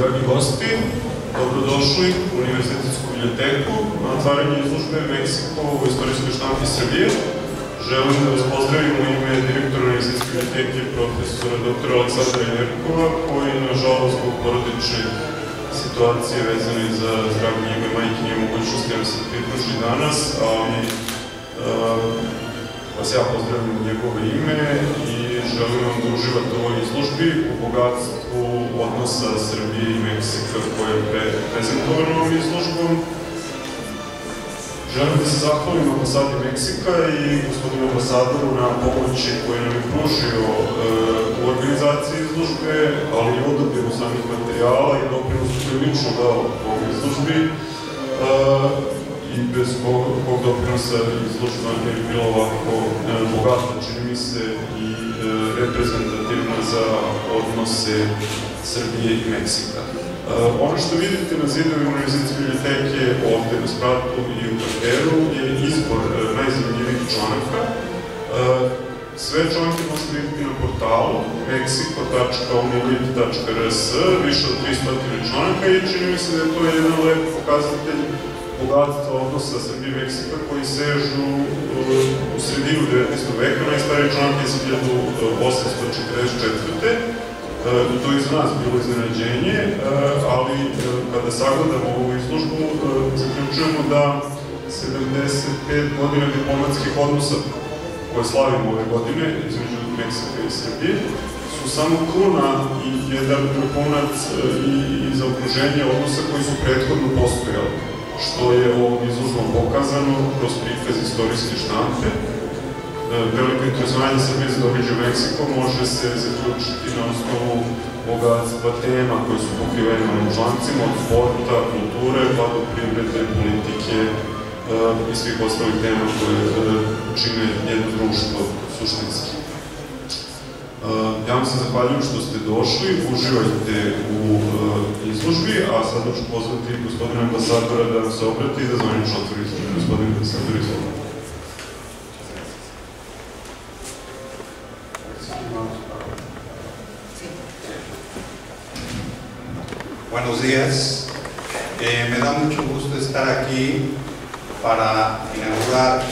dragi gosti, dobrodošli u Univerzitetsku biblioteku na otvaranje izložbe Meksiko u istorijskoj štampi Srbije. Želim da vas pozdravim u ime direktora Univerzitetske biblioteke profesora dr. Aleksandra Jerkova, koji, nažalost, zbog porodične situacije vezane za zdravlje njegove majke nije mogućnosti da se pridruži danas, ali vas ja pozdravim u njegovo ime i želim vam da uživate u ovoj izložbi u bogatstvu odnosa Srbije i Meksika koje je pre, prezentovano ovom izložbom. Želim da se zahvalim ambasadi Meksika i gospodinu ambasadoru na pomoći koju nam je pružio e, u organizaciji izložbe, ali i odabiru samih materijala i doprinosu koju je lično dao ovom izložbi. E, I bez kog, kog doprinosa izložba ne bi bila ovako e, bogata, čini mi se, i e, reprezentativna za odnose Srbije i Meksika. Uh, ono što vidite na zidovi Univerzitetske biblioteke ovde na spratu i u parteru je izbor uh, najzanimljivih članaka. Uh, sve članke možete vidjeti na portalu mexico.omilit.rs, više od 300 članaka i čini mi se da je to jedan lep pokazatelj bogatstva odnosa Srbije i Meksika koji sežu u sredinu 19. veka, najstariji članak je 1844 i to je za nas bilo iznenađenje, ali kada sagledamo ovu izložbu, zaključujemo da 75 godina diplomatskih odnosa koje slavimo ove godine između Meksika i Srbije su samo kruna i jedan vrhunac i, i za okruženje odnosa koji su prethodno postojali, što je ovom izložbom pokazano kroz prikaz istorijske štampe, veliko interesovanje Srbije za događaj u Meksiko može se zaključiti na osnovu bogatstva tema koje su pokrivene ovim člancima, od sporta, kulture, pa do privrede, politike i svih ostalih tema koje čine jedno društvo suštinski. Ja vam se zahvaljujem što ste došli, uživajte u izložbi, a sada ću pozvati gospodina ambasadora da vam se obrati i da zvanično otvori izložbu. Gospodin ambasador, izvolite. Buenos días. Eh, me da mucho gusto estar aquí para inaugurar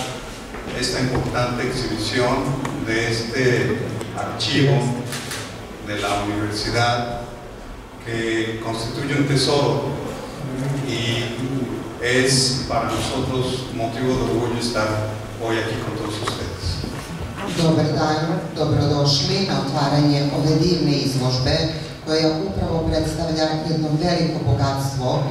esta importante exhibición de este archivo de la universidad que constituye un tesoro y es para nosotros motivo de orgullo estar hoy aquí con todos ustedes. Koja upravo predstavlja jedno veliko bogatstvo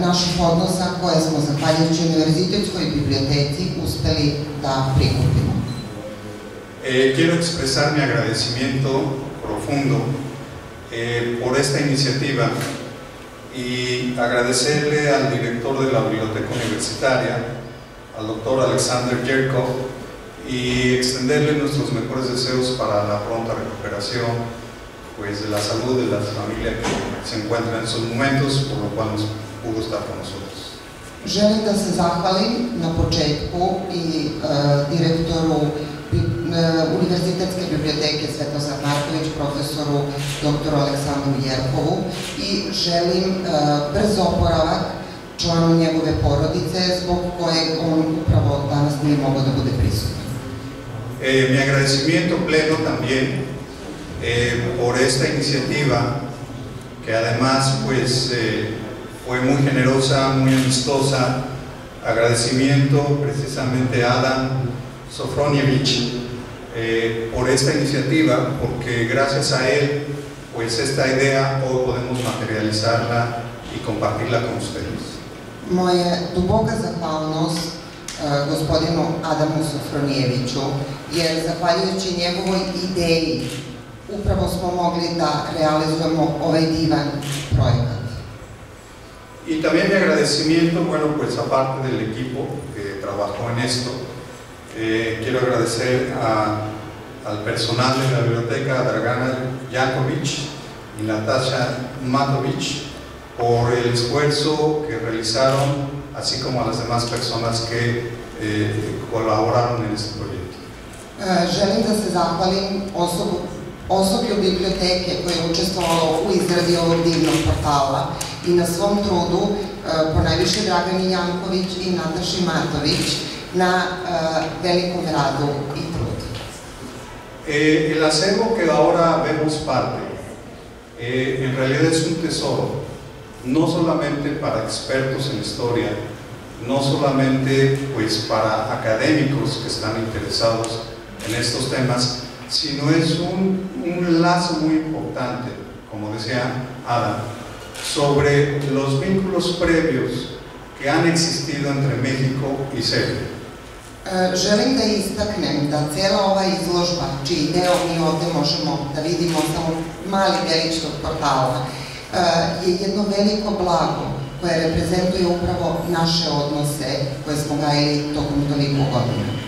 naših odnosa koje smo zahvaljujući Univerzitetskoj biblioteci uspeli da prikupimo. Eh, quiero expresar mi agradecimiento profundo eh, por esta iniciativa y agradecerle al director de la Biblioteca Universitaria, al doctor Alexander Yerkov, y extenderle nuestros mejores deseos para la pronta recuperación pues, de la salud de la familia que se encuentra en estos momentos, por lo cual nos pudo estar con nosotros. Želim da se zahvalim na početku i uh, direktoru uh, Univerzitetske biblioteke Svetozar Marković, profesoru dr. Aleksandru Jerkovu i želim uh, brz oporavak članu njegove porodice zbog kojeg on upravo danas nije mogao da bude prisutan. Eh, mi agradecimiento pleno también eh, por esta iniciativa que además pues eh, fue muy generosa, muy amistosa. Agradecimiento precisamente a Adam Sofronievich eh, por esta iniciativa, porque gracias a él pues esta idea hoy podemos materializarla y compartirla con ustedes. Moja duboka zahvalnost uh, gospodinu Adamu Sofronijeviću, jer zahvaljujući njegovoj ideji upravo smo mogli da realizujemo ovaj divan projekat. Y también mi agradecimiento, bueno, pues aparte del equipo que trabajó en esto, eh, quiero agradecer a, al personal de la biblioteca, a Dragana Jankovic y Natasha Matovic, por el esfuerzo que realizaron, así como a las demás personas que eh, colaboraron en este proyecto. Uh, želim da se zahvalim osobu, osoblju biblioteke koje je učestvovalo u izradi ovog divnog portala i na svom trudu, e, ponajviše Dragani Janković i Nataši Matović, na e, velikom radu i trudu. Eh, el acervo que ahora vemos parte, eh, en realidad es un tesoro, no solamente para expertos en historia, no solamente pues para académicos que están interesados en estos temas, sino es un, un lazo muy importante, como decía Adam, sobre los vínculos previos que han existido entre México y Serbia. E, Želim da istaknem da cela ova izložba, čiji deo mi ovde možemo da vidimo samo mali delić tog portala, e, je jedno veliko blago koje reprezentuje upravo naše odnose koje smo gajili tokom toliko godina.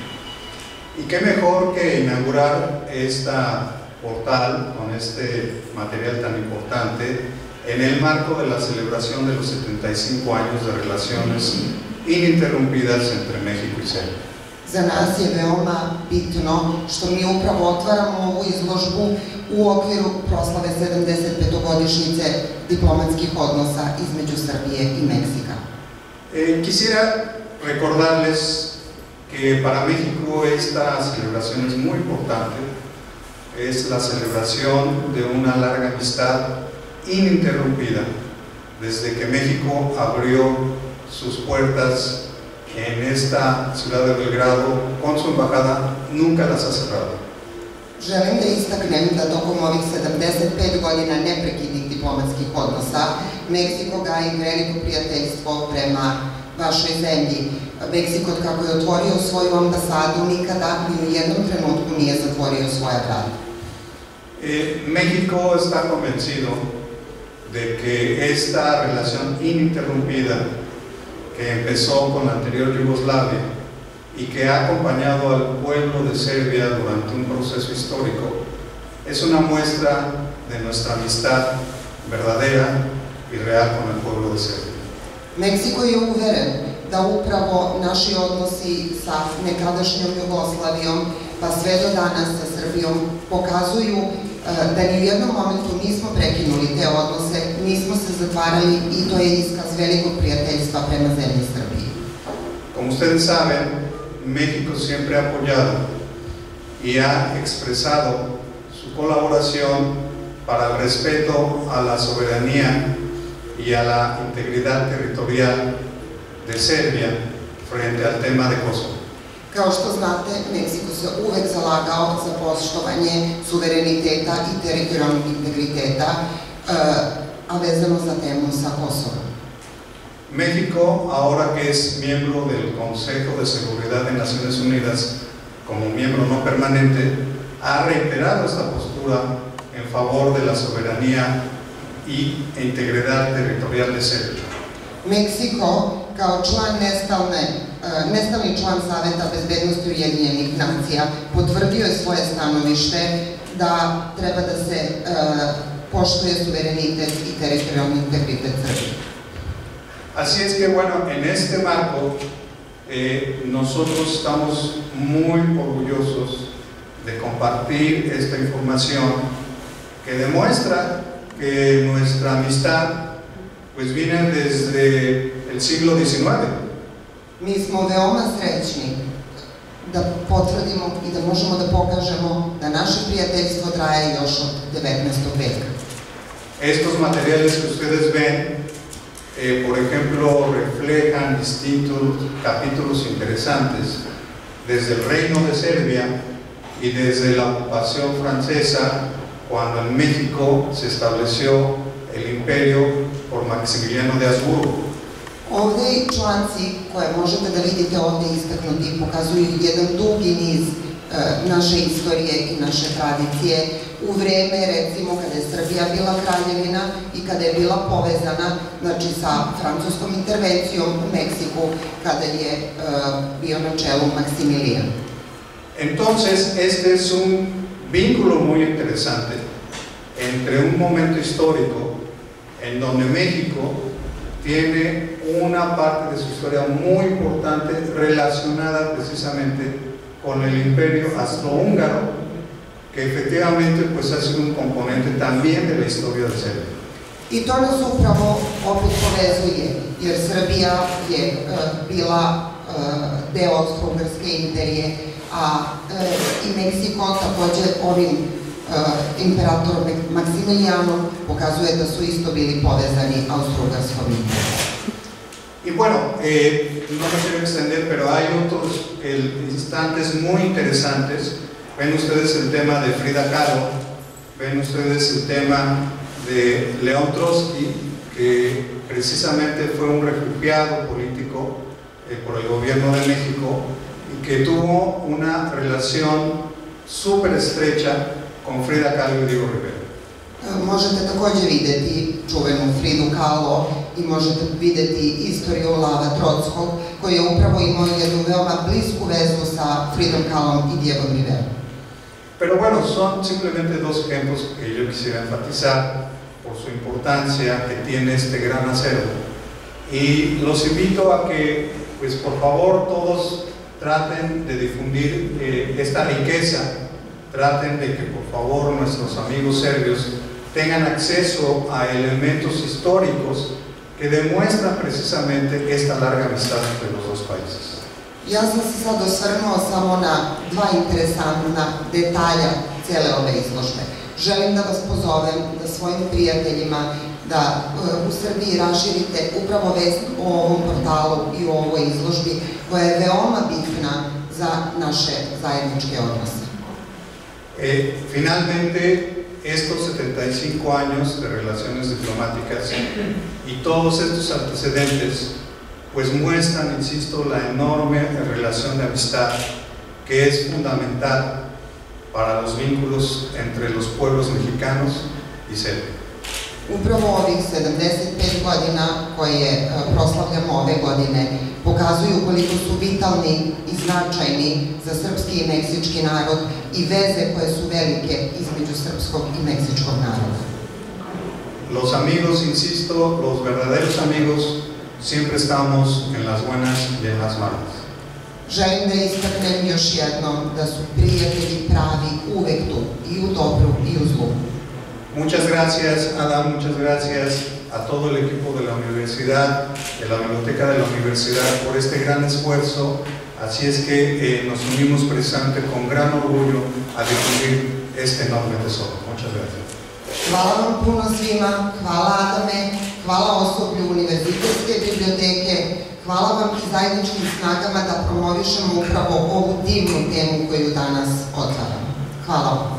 Y qué mejor que inaugurar esta portal con este material tan importante en el marco de la celebración de los 75 años de relaciones ininterrumpidas entre México y Serbia. Za nas je veoma bitno što mi upravo otvaramo ovu izložbu u okviru proslave 75. diplomatskih odnosa između Srbije i Meksika. Eh, quisiera recordarles que para México esta celebración es muy importante. Es la celebración de una larga amistad ininterrumpida desde que México abrió sus puertas en esta ciudad de Belgrado con su embajada, nunca las ha cerrado. Želim da istaknem da tokom ovih 75 godina neprekidnih diplomatskih odnosa Meksiko gaji veliko prijateljstvo prema vašoj zemlji. Meksiko, od kako je otvorio svoju ambasadu, nikada ni u jednom trenutku nije zatvorio svoja vrata. Eh, México está convencido de que esta relación ininterrumpida que empezó con la anterior Yugoslavia y que ha acompañado al pueblo de Serbia durante un proceso histórico, es una muestra de nuestra amistad verdadera y real con el pueblo de Serbia. Meksiko je uveren da upravo naši odnosi sa nekadašnjom Jugoslavijom pa sve do danas sa Srbijom pokazuju e, da ni u jednom momentu nismo prekinuli te odnose, nismo se zatvarali i to je iskaz velikog prijateljstva prema zemlji Srbiji. Como ustedes saben, México siempre ha apoyado y ha expresado su colaboración para el respeto a la soberanía y a la integridad territorial de Serbia frente al tema de Kosovo. Kao što znate, Meksiko se uvek zalagao za poštovanje suvereniteta i teritorijalnog integriteta, e, a vezano za temu sa Kosovom. México, ahora que es miembro del Consejo de Seguridad de Naciones Unidas como miembro no permanente, ha reiterado esta postura en favor de la soberanía y e integridad territorial de Serbia. Meksiko, kao član nestalne, e, nestalni član Saveta bezbednosti Ujedinjenih nacija, potvrdio je svoje stanovište da treba da se e, poštuje suverenitet i teritorijalni integritet Srbije. Así es que bueno, en este marco eh, nosotros estamos muy orgullosos de compartir esta información que demuestra que nuestra amistad pues viene desde el siglo XIX. Mi smo veoma srećni da potvrdimo i da možemo da pokažemo da naše prijateljstvo traje još od 19. veka. Estos materiales que ustedes ven, eh, por ejemplo, reflejan distintos capítulos interesantes desde el reino de Serbia y desde la ocupación francesa cuando en México se estableció el imperio por Maximiliano de Habsburgo. Ovde i članci koje možete da vidite ovde istaknuti pokazuju jedan dugi niz e, naše istorije i naše tradicije u vreme recimo kada je Srbija bila kraljevina i kada je bila povezana znači sa francuskom intervencijom u Meksiku kada je e, bio na čelu Maksimilijan. Entonces, este es un vínculo muy interesante entre un momento histórico en donde México tiene una parte de su historia muy importante relacionada precisamente con el imperio austrohúngaro que efectivamente pues ha sido un componente también de la historia de Serbia. I to nas upravo opet povezuje, jer Srbija je e, bila e, deo Austro-Ugarske imperije, a e, i Meksiko takođe ovim e, imperatorom Maksimilijanom pokazuje da su isto bili povezani Austro-Ugarskom. Y bueno, eh, no me quiero extender, pero hay otros eh, instantes muy interesantes. Ven ustedes el tema de Frida Kahlo, ven ustedes el tema de León Trotsky, que precisamente fue un refugiado político eh, por el gobierno de México y que tuvo una relación súper estrecha con Frida Kahlo y Diego Rivera. E, Možete takođe videti čuvenu Fridu Kahlo i možete videti istoriju Lava Trockog, koji je upravo imao jednu veoma blisku vezu sa Fridom Kahlom i Diegom Riverom. Pero bueno, son simplemente dos ejemplos que yo quisiera enfatizar por su importancia que tiene este gran acervo. Y los invito a que, pues por favor, todos traten de difundir eh, esta riqueza, traten de que por favor nuestros amigos serbios tengan acceso a elementos históricos que demuestran precisamente esta larga amistad entre los dos países. Ja sam se sad osvrnuo samo na dva interesantna detalja cele ove izložbe. Želim da vas pozovem da svojim prijateljima da e, u Srbiji raširite upravo vest o ovom portalu i o ovoj izložbi koja je veoma bitna za naše zajedničke odnose. Eh, finalmente, estos 75 años de relaciones diplomáticas y todos estos antecedentes, pues muestran, insisto, la enorme relación de amistad que es fundamental para los vínculos entre los pueblos mexicanos y Serbia. Upravo ovih 75 godina koje e, proslavljamo ove godine pokazuju koliko su vitalni i značajni za srpski i meksički narod i veze koje su velike između srpskog i meksičkog naroda. Los amigos, insisto, los verdaderos amigos, siempre estamos en las buenas y en las malas. Želim da istaknem još jednom da su prijatelji pravi uvek tu, i u dobru i u zlu. Muchas gracias, Adam, muchas gracias a todo el equipo de la universidad, de la biblioteca de la universidad, por este gran esfuerzo. Así es que eh, nos unimos precisamente con gran orgullo a difundir este enorme tesoro. Muchas gracias. Hvala vam puno svima, hvala Adame, hvala osoblju Univerzitetske biblioteke, hvala vam i zajedničkim snagama da promovišemo upravo ovu divnu temu koju danas otvaramo. Hvala vam.